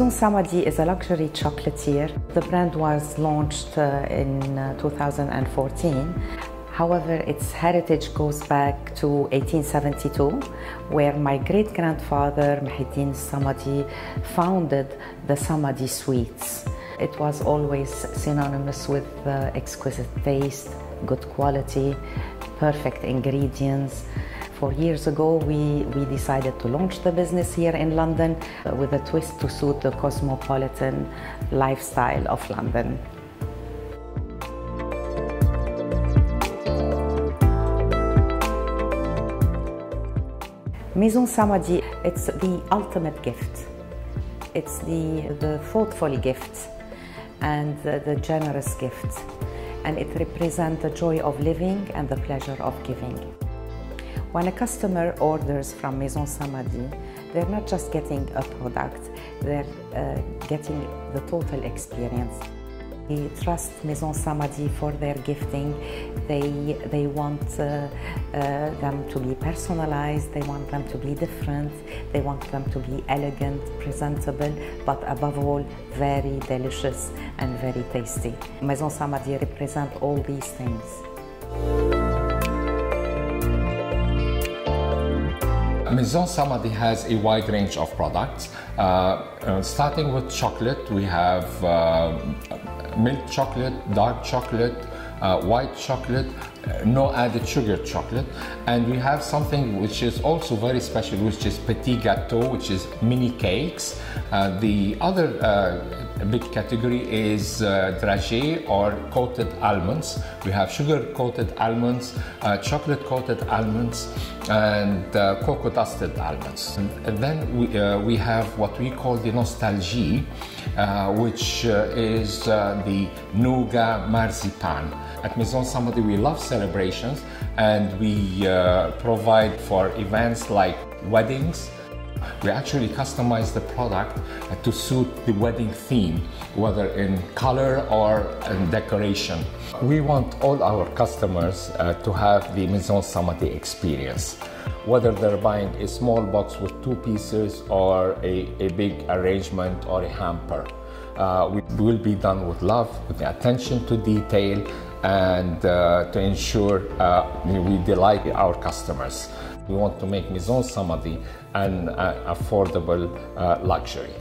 Maison Samadi is a luxury chocolatier. The brand was launched uh, in uh, 2014. However, its heritage goes back to 1872, where my great grandfather Muhyiddin Samadi founded the Samadi Sweets. It was always synonymous with uh, exquisite taste, good quality, perfect ingredients. Four years ago, we, we decided to launch the business here in London uh, with a twist to suit the cosmopolitan lifestyle of London. Maison Samadi, it's the ultimate gift. It's the, the thoughtful gift and the, the generous gift. And it represents the joy of living and the pleasure of giving. When a customer orders from Maison Samadi, they're not just getting a product, they're uh, getting the total experience. They trust Maison Samadi for their gifting. They, they want uh, uh, them to be personalized, they want them to be different, they want them to be elegant, presentable, but above all, very delicious and very tasty. Maison Samadi represent all these things. Maison Samadi has a wide range of products. Uh, uh, starting with chocolate, we have uh, milk chocolate, dark chocolate, uh, white chocolate, uh, no added sugar chocolate. And we have something which is also very special, which is petit gâteau, which is mini cakes. Uh, the other big category is uh, dragée or coated almonds. We have sugar coated almonds, uh, chocolate coated almonds, and uh, cocoa dusted almonds. And, and then we, uh, we have what we call the nostalgie, uh, which uh, is the nougat marzipan. At Maison Samadi, we love celebrations and we provide for events like weddings, we actually customize the product to suit the wedding theme, whether in color or in decoration. We want all our customers uh, to have the Maison Samadi experience, whether they're buying a small box with two pieces or a, a big arrangement or a hamper. Uh, we will be done with love, with attention to detail, and uh, to ensure uh, we delight our customers. We want to make Maison Samadi an uh, affordable uh, luxury.